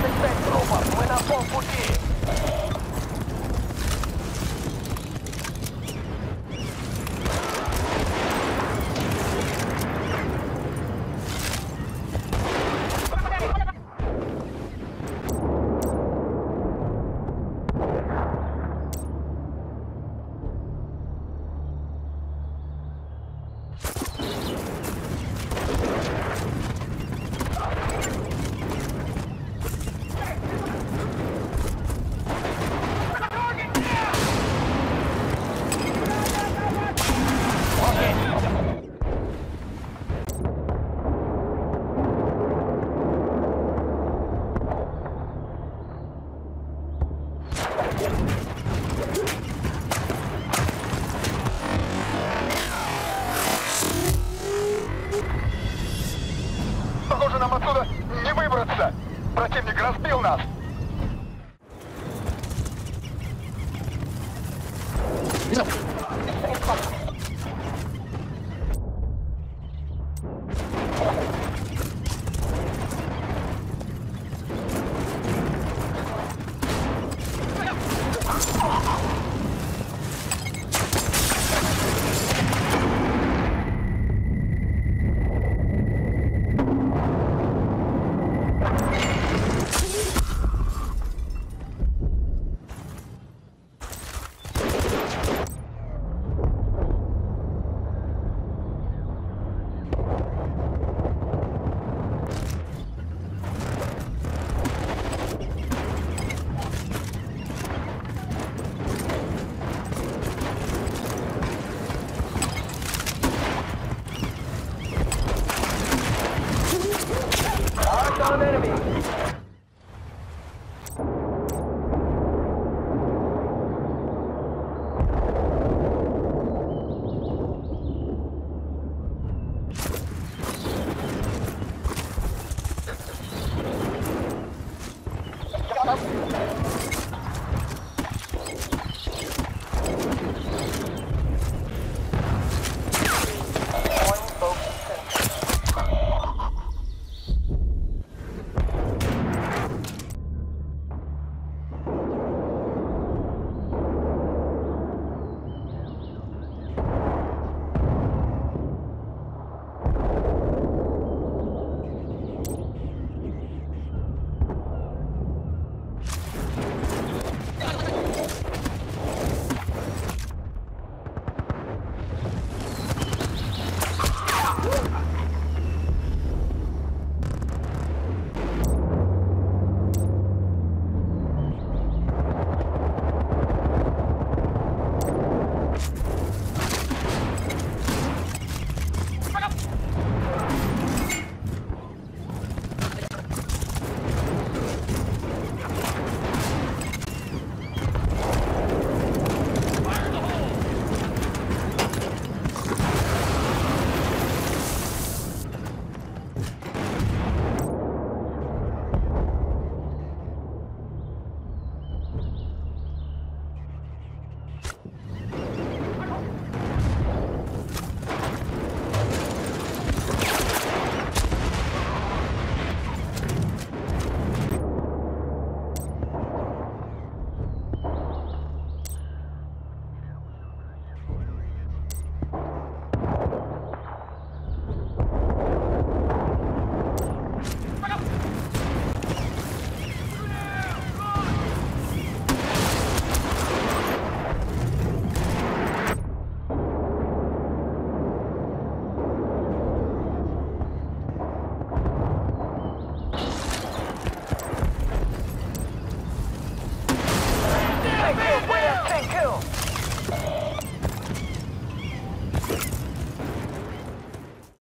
suspect trooper with a bomb put in. Нам отсюда не выбраться. Противник разбил нас. Marked Found enemy.